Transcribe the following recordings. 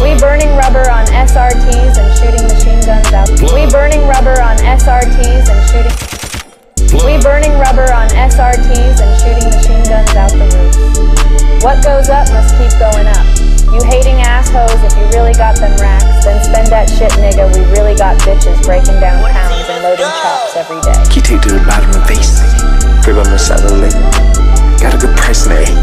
We burning rubber on SRTs and shooting machine guns out. We burning rubber on SRTs and shooting. We burning rubber on SRTs and shooting machine guns out the roof. What goes up must keep going up. You hating assholes, if you really got them racks, then spend that shit, nigga. We really got bitches breaking down pounds and loading chops every day. Take to the bottom of face. Crib on the of. Got a good price in.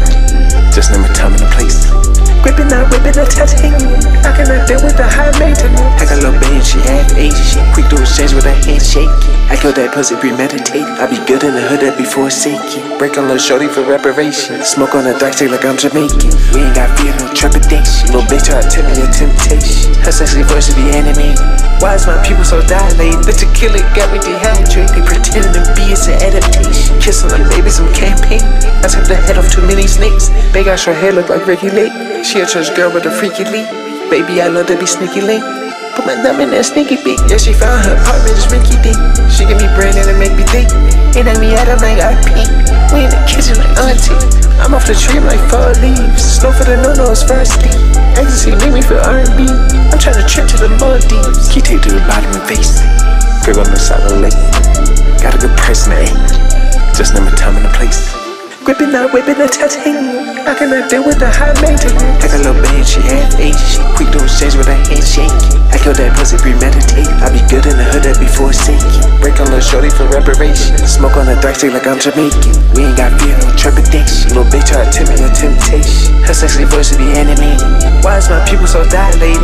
Just a time and a place. Gripping out, whipping the titanium. I cannot deal with the high maintenance. I got a little bitch, she half Asian. She quick to exchange with a handshake. I kill that pussy premeditated. I be good in the hood that before sinking. Break on little shorty for reparation. Smoke on the dark side like I'm Jamaican. We ain't got fear, no trepidation. Little bitch try to tell me a temptation. Her sexy voice should the enemy. Why is my pupil so dilated? The tequila got me dehydrated. Pretending to be it's an adaptation. Kissing like baby some campaign. I took the snakes. They got her hair look like Ricki Lake. She a church girl with a freaky leak. Baby, I love to be sneaky link. Put my thumb in that sneaky beak. Yeah, she found her apartment just rinky dink. She give me brain and it make me think. It ain't me out of like I pee. We in the kitchen like auntie. I'm off the tree like four leaves. Snow for the no no it's first deep. Ecstasy make me feel R&B. I'm trying to trip to the Maldives. Key tape to the bottom of face. Crib on the side of the lake. Got a good price in the A. Just a time and a place. Gripping out, whipping the titanium. I cannot deal with the high maintenance. Got a little band, she half Asian. She quick to exchange with a handshake. I kill that pussy premeditated. I be good in the hood that before sinking. Break on little shorty for reparation. Smoke on the dark side like I'm Jamaican. We ain't got fear, no trepidation. Little bitch try to tempt me a temptation. Her sexy voice should be animated. Why is my pupil so dilated?